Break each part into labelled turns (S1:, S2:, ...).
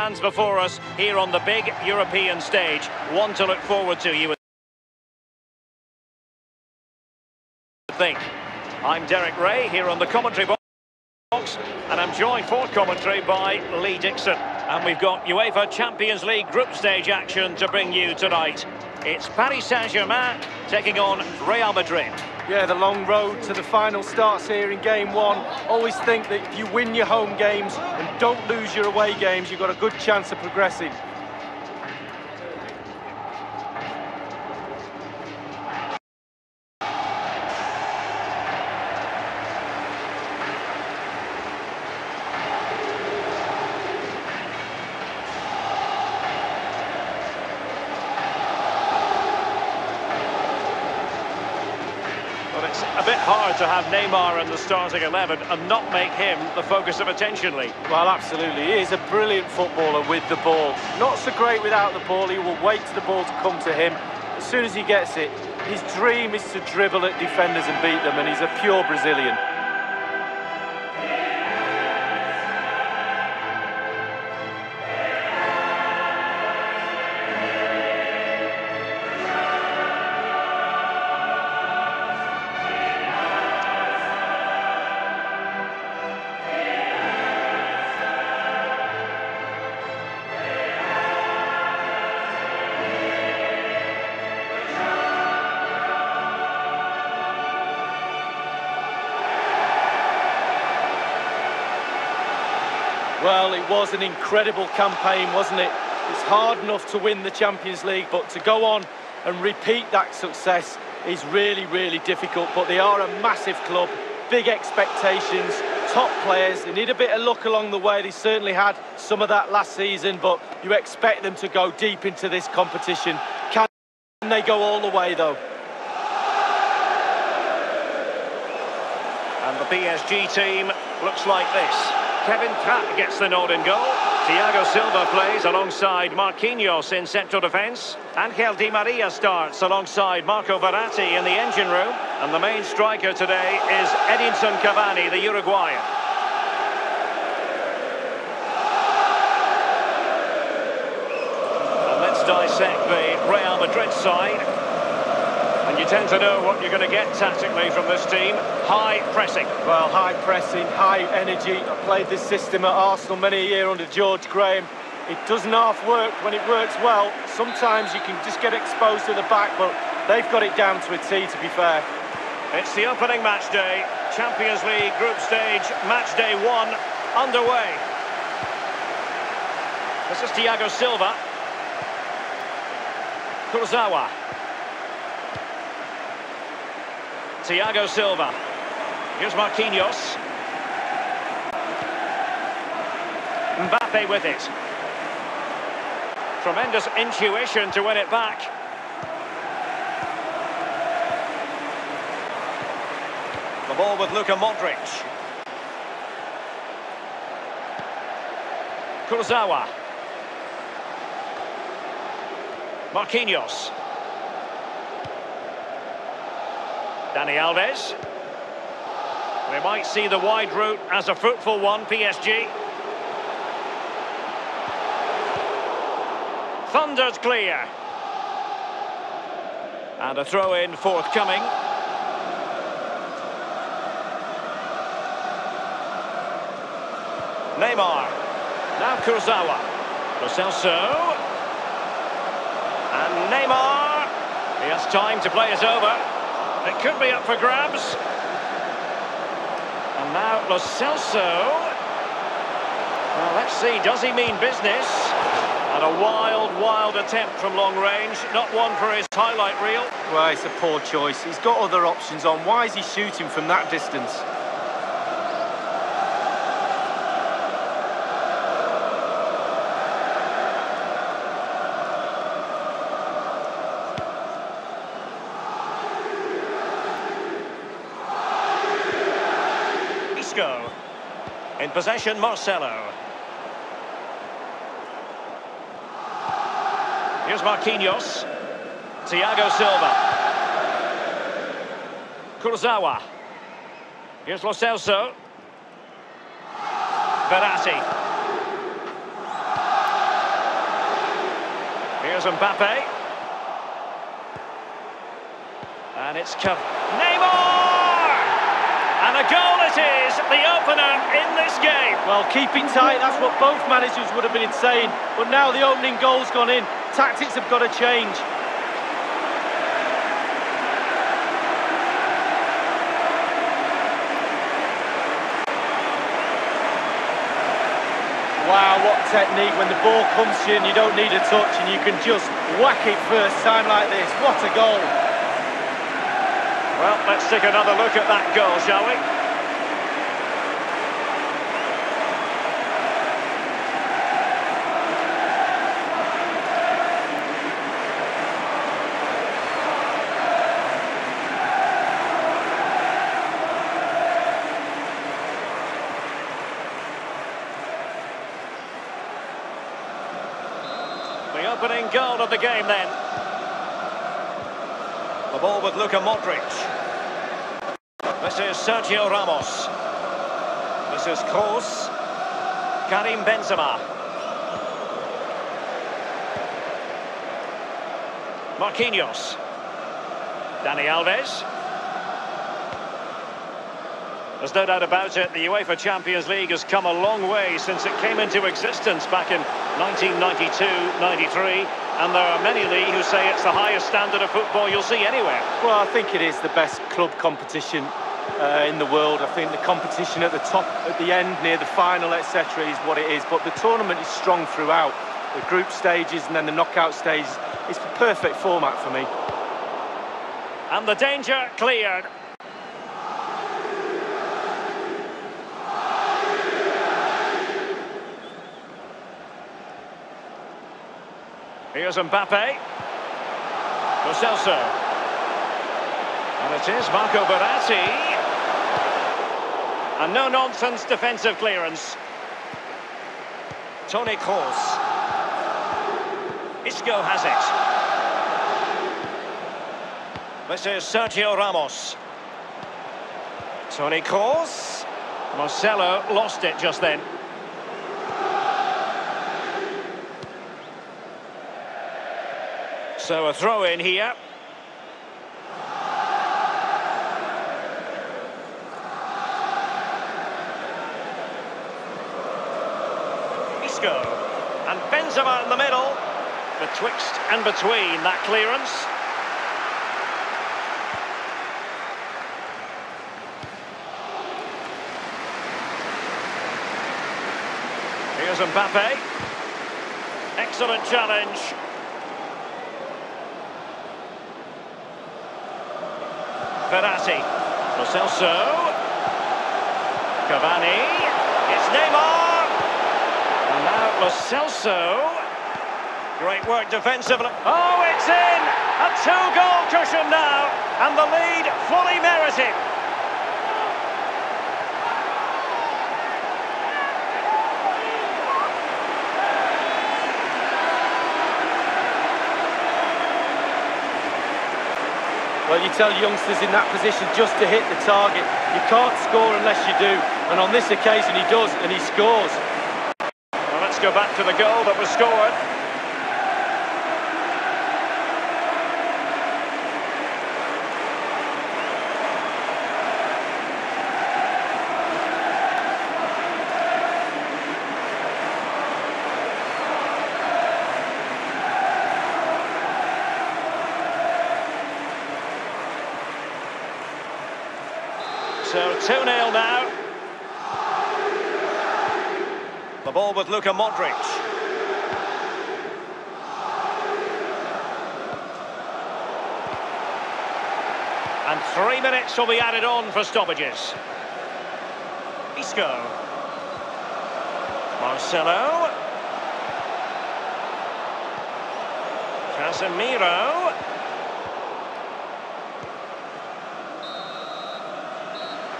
S1: stands before us here on the big European stage. One to look forward to, you would think. I'm Derek Ray here on the commentary box, and I'm joined for commentary by Lee Dixon. And we've got UEFA Champions League group stage action to bring you tonight. It's Paris Saint-Germain taking on Real Madrid.
S2: Yeah, the long road to the final starts here in game one. Always think that if you win your home games and don't lose your away games, you've got a good chance of progressing.
S1: a bit hard to have Neymar in the starting 11 and not make him the focus of attention, Lee.
S2: Well, absolutely. He is a brilliant footballer with the ball. Not so great without the ball. He will wait for the ball to come to him. As soon as he gets it, his dream is to dribble at defenders and beat them, and he's a pure Brazilian. It was an incredible campaign, wasn't it? It's hard enough to win the Champions League, but to go on and repeat that success is really, really difficult. But they are a massive club, big expectations, top players. They need a bit of luck along the way. They certainly had some of that last season, but you expect them to go deep into this competition. Can they go all the way, though?
S1: And the PSG team looks like this. Kevin Trapp gets the nod in goal. Thiago Silva plays alongside Marquinhos in central defence. Angel Di Maria starts alongside Marco Verratti in the engine room. And the main striker today is Edinson Cavani, the Uruguayan. And let's dissect the Real Madrid side. And you tend to know what you're going to get tactically from this team. High pressing.
S2: Well, high pressing, high energy. I played this system at Arsenal many a year under George Graham. It doesn't half work when it works well. Sometimes you can just get exposed to the back, but they've got it down to a T, to be fair.
S1: It's the opening match day. Champions League group stage, match day one, underway. This is Thiago Silva. Kurzawa. Thiago Silva. Here's Marquinhos. Mbappe with it. Tremendous intuition to win it back. The ball with Luka Modric. Kurzawa. Marquinhos. Dani Alves. We might see the wide route as a fruitful one, PSG. Thunders clear. And a throw-in forthcoming. Neymar. Now Kurzawa. Lo Celso. And Neymar. He has time to play it over. It could be up for grabs. And now Lo. Well, let's see, does he mean business? And a wild, wild attempt from long range. Not one for his highlight reel.
S2: Well, it's a poor choice. He's got other options on. Why is he shooting from that distance?
S1: In possession, Marcelo. Here's Marquinhos. Thiago Silva. Kurzawa. Here's Lo Celso. Verratti. Here's Mbappe. And it's Kev Neymar! And a goal it is, the opener in this game.
S2: Well, keep it tight, that's what both managers would have been saying. But now the opening goal's gone in. Tactics have got to change. Wow, what technique. When the ball comes to you and you don't need a touch and you can just whack it first time like this. What a goal.
S1: Well, let's take another look at that goal, shall we? The opening goal of the game then. The ball with Luka Modric. This is Sergio Ramos. This is Kroos. Karim Benzema. Marquinhos. Dani Alves. There's no doubt about it, the UEFA Champions League has come a long way since it came into existence back in 1992-93, and there are many, Lee, who say it's the highest standard of football you'll see anywhere.
S2: Well, I think it is the best club competition uh, in the world. I think the competition at the top, at the end, near the final, etc., is what it is. But the tournament is strong throughout. The group stages and then the knockout stages. It's the perfect format for me.
S1: And the danger cleared. Here's Mbappe. Lo Celso. And it is Marco Verratti. A no-nonsense defensive clearance. Toni Kroos. Isco has it. This is Sergio Ramos. Toni Kroos. Marcelo lost it just then. So a throw in here. Isco. And Benzema in the middle. Betwixt and between that clearance. Here's Mbappe. Excellent challenge. Verratti. Lo. Cavani. It's Neymar. And Celso. Great work defensively. Oh, it's in! A two-goal cushion now. And the lead fully merited.
S2: Well, you tell youngsters in that position just to hit the target. You can't score unless you do. And on this occasion, he does, and he scores.
S1: Go back to the goal that was scored. So 2-0 now. The ball with Luka Modric. And three minutes will be added on for stoppages. Isco. Marcelo. Casemiro.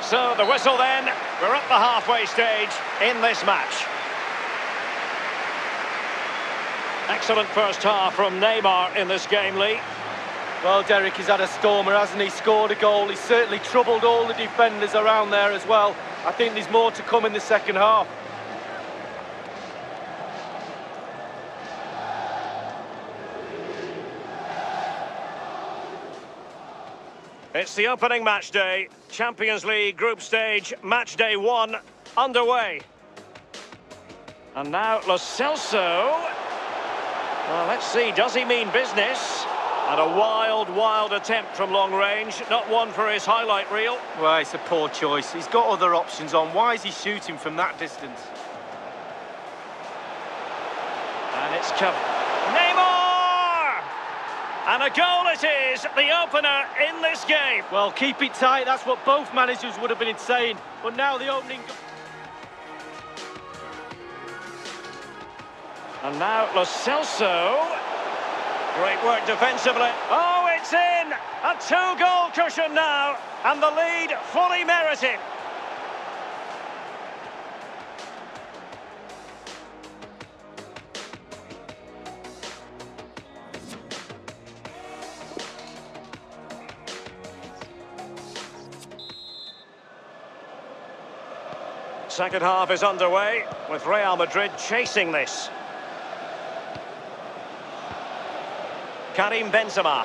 S1: So the whistle then, we're at the halfway stage in this match. Excellent first half from Neymar in this game, Lee.
S2: Well, Derek, he's had a stormer, hasn't he? Scored a goal. He's certainly troubled all the defenders around there as well. I think there's more to come in the second half.
S1: It's the opening match day. Champions League group stage, match day one, underway. And now, Lo Celso well, let's see, does he mean business? And a wild, wild attempt from long range. Not one for his highlight reel.
S2: Well, it's a poor choice. He's got other options on. Why is he shooting from that distance?
S1: And it's come. Neymar! And a goal it is, the opener in this game.
S2: Well, keep it tight. That's what both managers would have been saying. But now the opening...
S1: And now Lo Celso. Great work defensively. Oh, it's in! A two-goal cushion now. And the lead fully merited. Second half is underway with Real Madrid chasing this. Karim Benzema.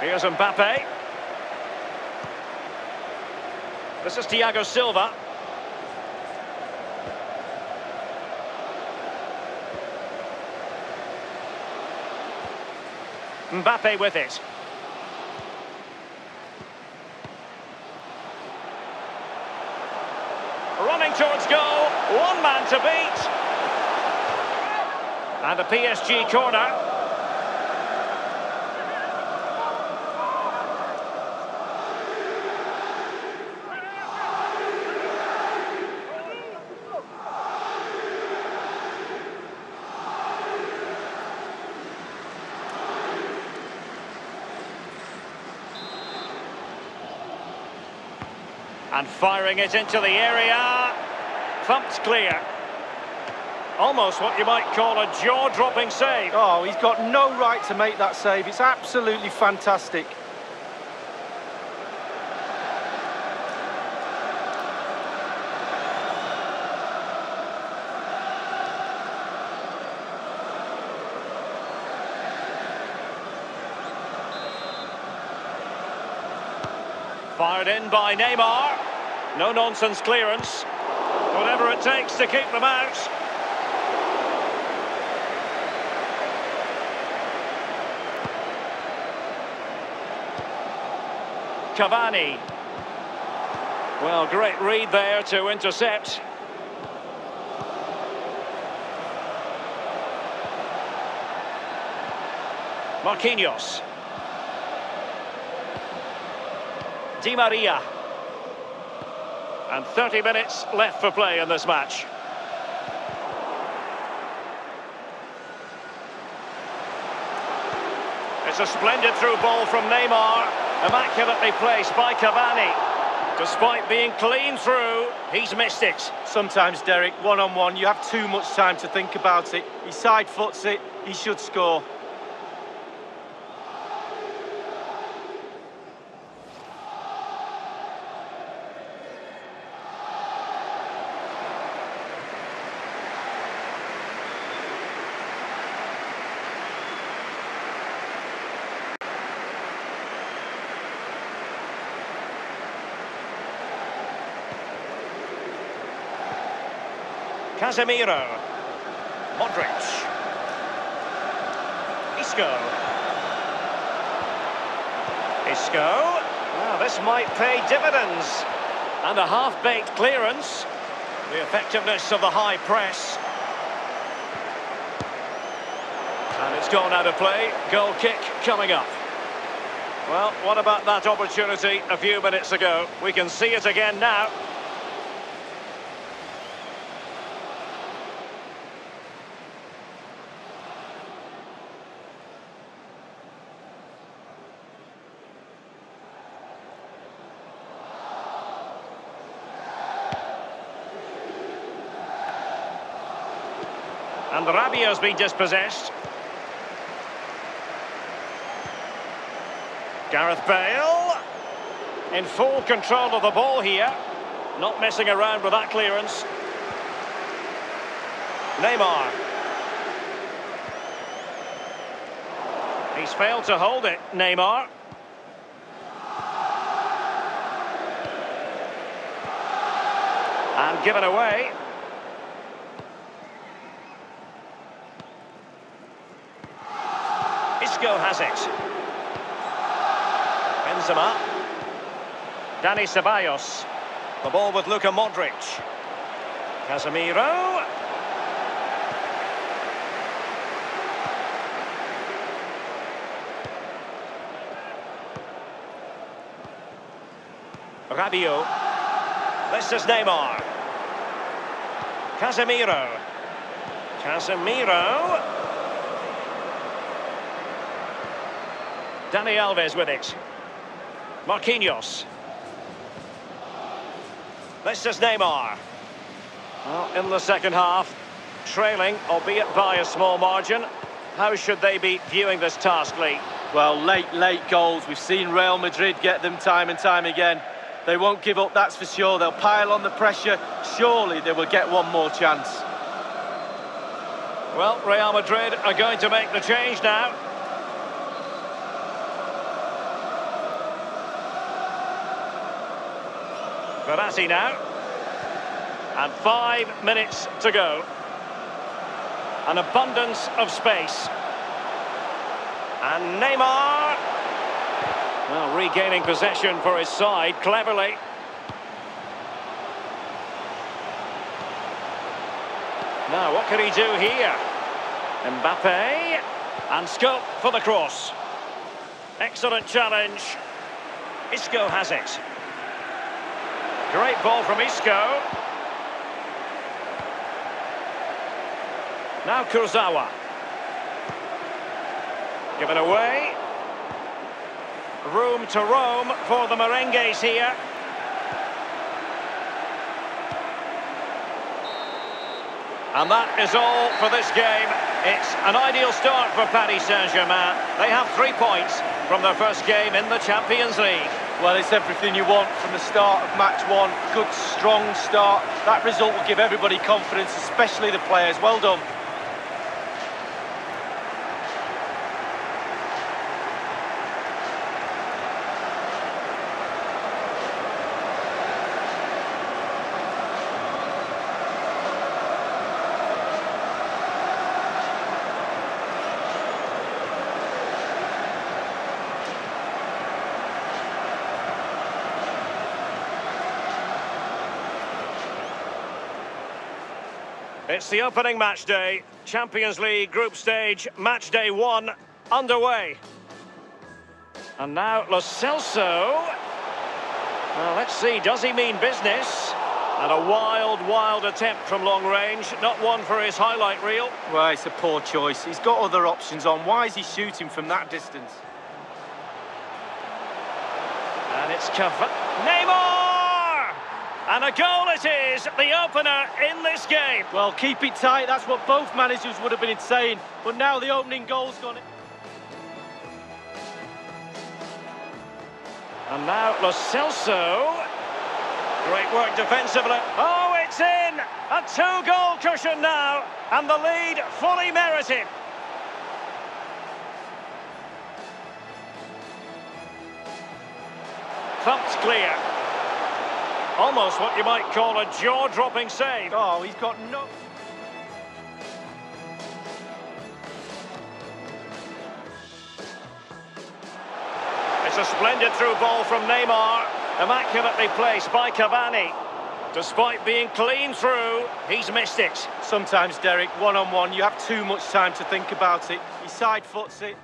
S1: Here's Mbappe. This is Thiago Silva. Mbappe with it. Running towards goal. One man to beat. And a PSG corner. And firing it into the area. Thumped clear. Almost what you might call a jaw-dropping save.
S2: Oh, he's got no right to make that save. It's absolutely fantastic.
S1: Fired in by Neymar. No nonsense clearance. Whatever it takes to keep them out. Cavani. Well, great read there to intercept. Marquinhos. Di Maria. And 30 minutes left for play in this match. It's a splendid through ball from Neymar. Immaculately placed by Cavani. Despite being clean through, he's missed it.
S2: Sometimes, Derek, one-on-one, -on -one, you have too much time to think about it. He side foots it, he should score.
S1: Casemiro. Modric. Isco. Isco. This might pay dividends. And a half-baked clearance. The effectiveness of the high press. And it's gone out of play. Goal kick coming up. Well, what about that opportunity a few minutes ago? We can see it again now. And Rabiot's been dispossessed. Gareth Bale in full control of the ball here. Not messing around with that clearance. Neymar. He's failed to hold it, Neymar. And given away. Isco has it. Benzema. Dani Ceballos. The ball with Luka Modric. Casemiro. Rabiot. This is Neymar. Casemiro. Casemiro. Dani Alves with it. Marquinhos. This is Neymar. Well, in the second half, trailing, albeit by a small margin. How should they be viewing this task, Lee?
S2: Well, late, late goals. We've seen Real Madrid get them time and time again. They won't give up, that's for sure. They'll pile on the pressure. Surely they will get one more chance.
S1: Well, Real Madrid are going to make the change now. Verratti now. And five minutes to go. An abundance of space. And Neymar. Well, regaining possession for his side cleverly. Now, what can he do here? Mbappe. And scope for the cross. Excellent challenge. Isco has it. Great ball from Isco. Now Kurzawa. Given away. Room to roam for the Merengues here. And that is all for this game. It's an ideal start for Paris Saint-Germain. They have three points from their first game in the Champions League.
S2: Well, it's everything you want from the start of match one. Good, strong start. That result will give everybody confidence, especially the players. Well done.
S1: It's the opening match day. Champions League group stage, match day one, underway. And now Lo Celso. Well, let's see, does he mean business? And a wild, wild attempt from long range. Not one for his highlight reel.
S2: Well, it's a poor choice. He's got other options on. Why is he shooting from that distance?
S1: And it's Cavani. Neymar! And a goal it is, the opener in this game.
S2: Well, keep it tight, that's what both managers would have been saying. But now the opening goal's gone.
S1: And now Lo Celso. Great work defensively. Oh, it's in! A two-goal cushion now, and the lead fully merited. Thumped clear. Almost what you might call a jaw-dropping save.
S2: Oh, he's got no...
S1: It's a splendid through ball from Neymar. Immaculately placed by Cavani. Despite being clean through, he's missed it.
S2: Sometimes, Derek, one-on-one, -on -one, you have too much time to think about it. He side foots it,